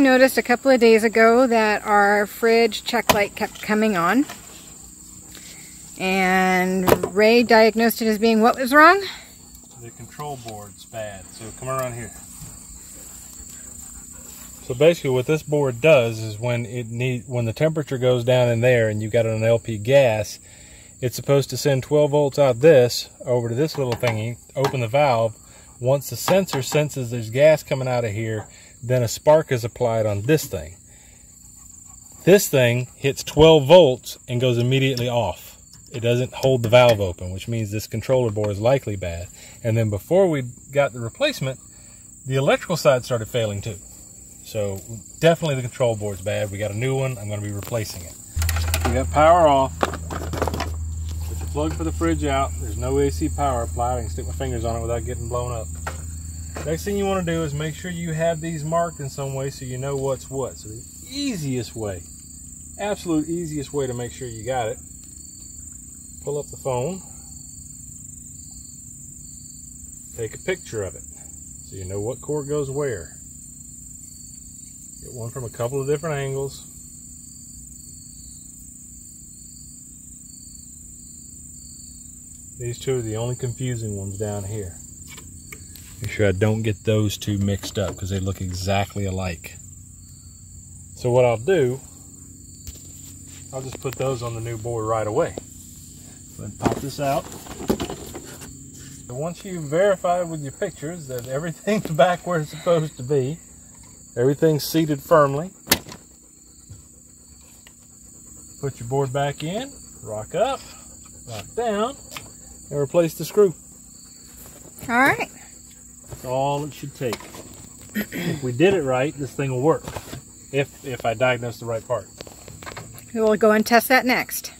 We noticed a couple of days ago that our fridge check light kept coming on. And Ray diagnosed it as being what was wrong? The control board's bad. So come around here. So basically what this board does is when it need when the temperature goes down in there and you've got an LP gas, it's supposed to send 12 volts out this over to this little thingy, open the valve. Once the sensor senses there's gas coming out of here, then a spark is applied on this thing. This thing hits 12 volts and goes immediately off. It doesn't hold the valve open, which means this controller board is likely bad. And then before we got the replacement, the electrical side started failing too. So definitely the control board's bad. We got a new one. I'm going to be replacing it. We got power off. Put the plug for the fridge out. There's no AC power applied. I can stick my fingers on it without getting blown up. Next thing you want to do is make sure you have these marked in some way so you know what's what. So the easiest way, absolute easiest way to make sure you got it, pull up the phone, take a picture of it so you know what cord goes where. Get one from a couple of different angles. These two are the only confusing ones down here. Make sure I don't get those two mixed up because they look exactly alike. So what I'll do, I'll just put those on the new board right away. Then pop this out. So once you verify with your pictures that everything's back where it's supposed to be, Everything's seated firmly. Put your board back in, rock up, rock down, and replace the screw. All right. That's all it should take. if we did it right, this thing will work. If if I diagnose the right part. We'll go and test that next.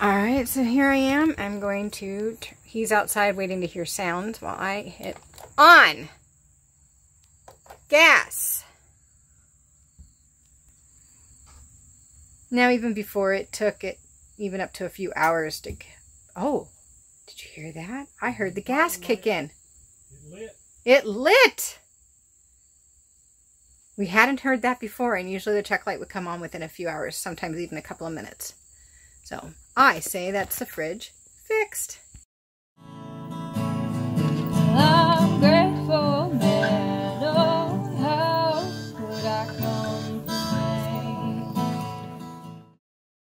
All right, so here I am. I'm going to, he's outside waiting to hear sounds while I hit on gas. Now, even before it took it even up to a few hours to... Get oh, did you hear that? I heard the gas kick in. It lit. It lit! We hadn't heard that before, and usually the check light would come on within a few hours, sometimes even a couple of minutes. So, I say that's the fridge fixed.